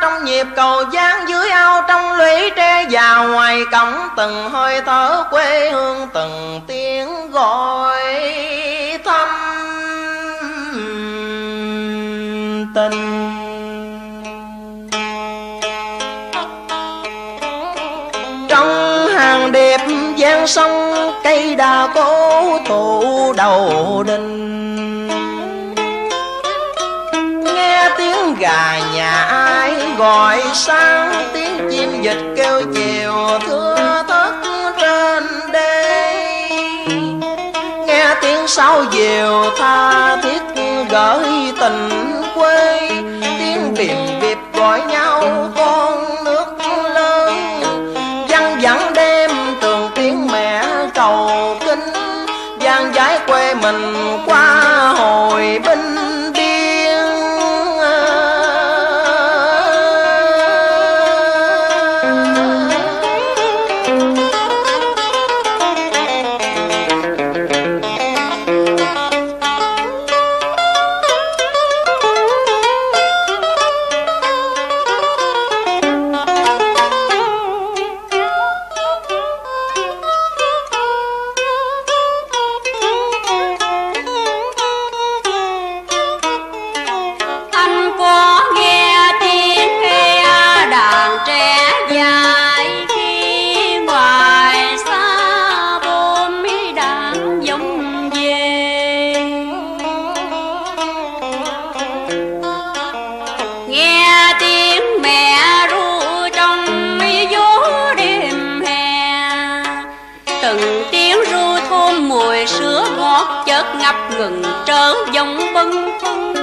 trong nhịp cầu gián dưới ao trong lũy tre vào ngoài cổng từng hơi thở quê hương từng tiếng gọi thăm tình. Trong hàng đẹp giang sông, cây đà cố tụ đầu đình. gà nhà ai gọi sáng, tiếng chim dịch kêu chiều, thưa thất trên đây nghe tiếng sáo diều, tha thiết gửi tình quê, tiếng tìm việc gọi nhà. ru thơm mùi sữa ngọt chợt ngập ngừng trở dòng bâng khuâng.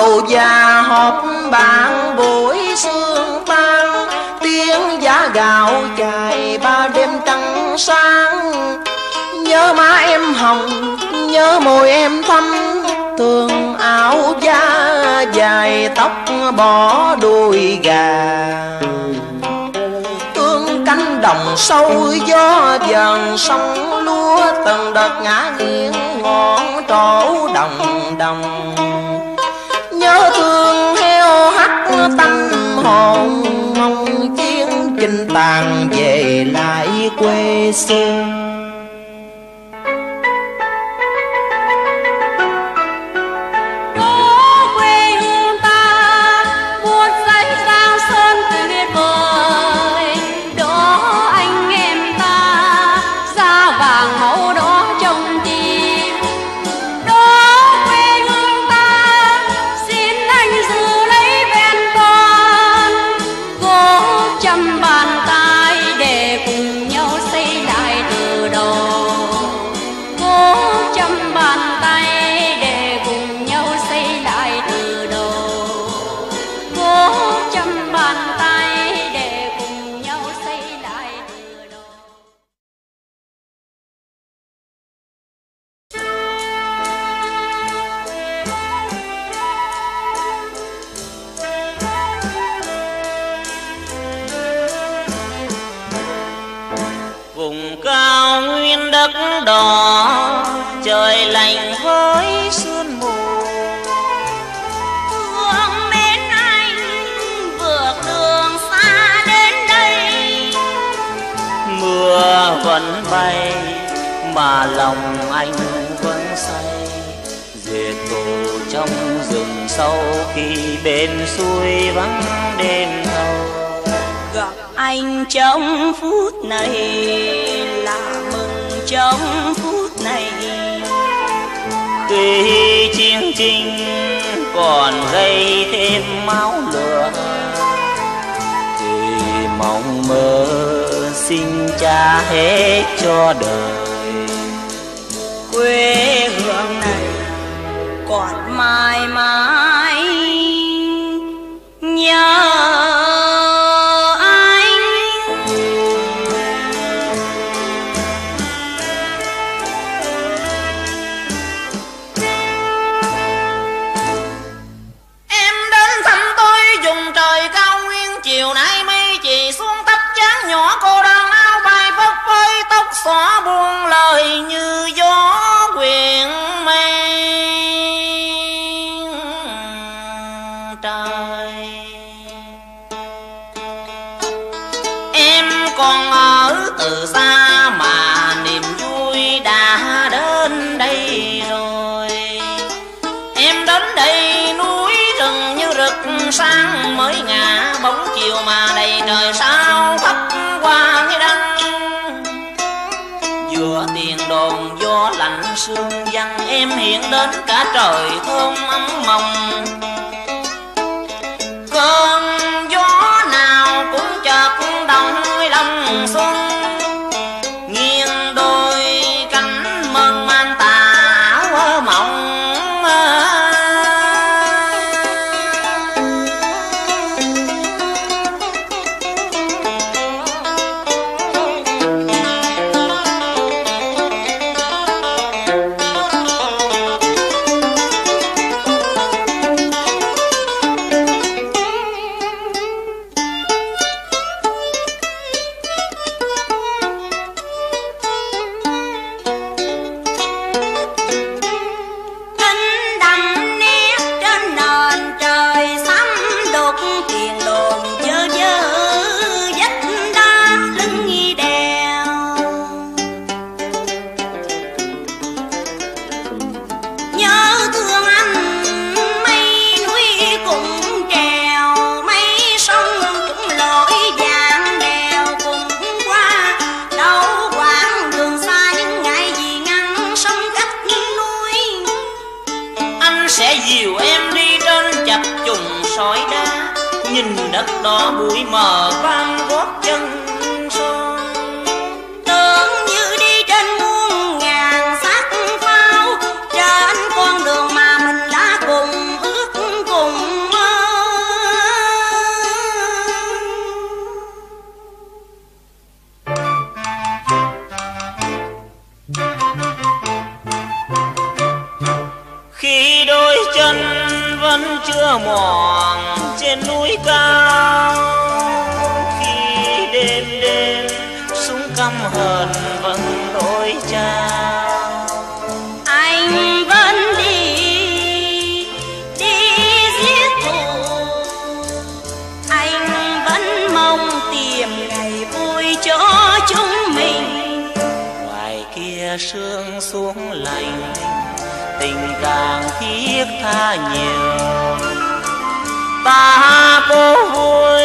Tù già họp bàn, buổi sương tan tiếng giá gạo chạy ba đêm trăng sáng. Nhớ má em hồng, nhớ môi em thắm thường áo da dài tóc bỏ đuôi gà. Tương cánh đồng sâu gió dần sông lúa từng đợt ngã nghiêng, ngọn trổ đồng đồng. Tâm hồn mong chiến chinh tàn về lại quê xưa. đó trời lạnh với sương mù. Thương mến anh, vượt đường xa đến đây. Mưa vẫn bay, mà lòng anh vẫn say. Dệt tù trong rừng sâu khi bên xuôi vắng đêm thâu. Gặp anh trong phút này trong phút này. Khi chiến tranh còn gây thêm máu lửa, thì mong mơ xin cha hết cho đời. Quê hương này còn mãi mãi. rainha. lạnh sương dân em hiện đến cả trời thơm ấm mong con đất đỏ bụi mờ vang gót chân son tưởng như đi trên muôn ngàn xác pháo trên con đường mà mình đã cùng ước cùng mơ. Khi đôi chân vẫn chưa mỏi sương xuống lạnh tình càng thiết tha nhiều. Ta cố vui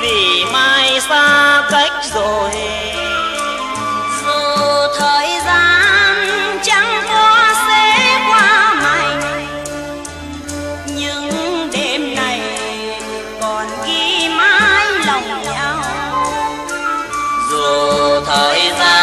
vì mai xa cách rồi. Dù thời gian chẳng có sẽ qua mày nhưng đêm này còn ghi mãi lòng nhau. Dù thời gian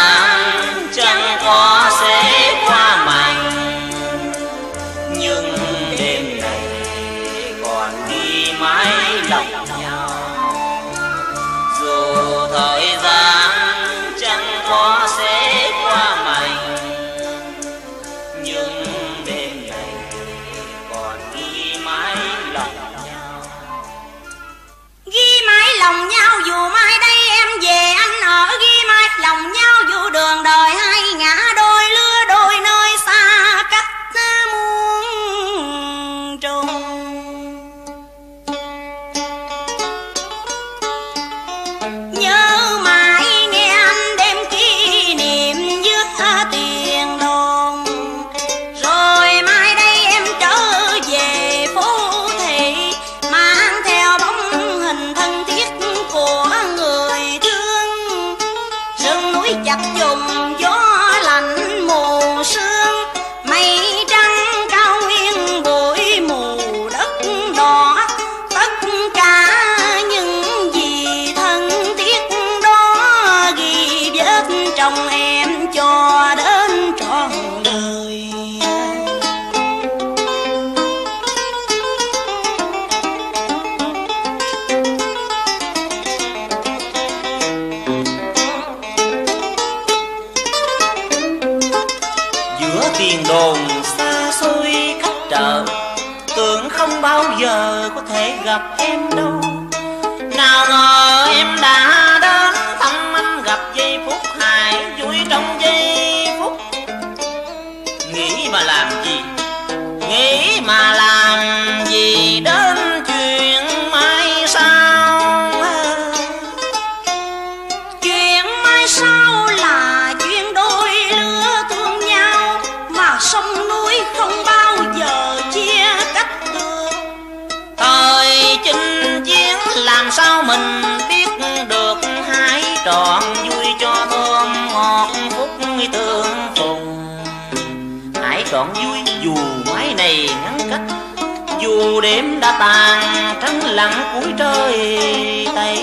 up and no. đoạn vui dù mái này ngắn cách, dù đêm đã tàn trắng lặng cuối trời tây.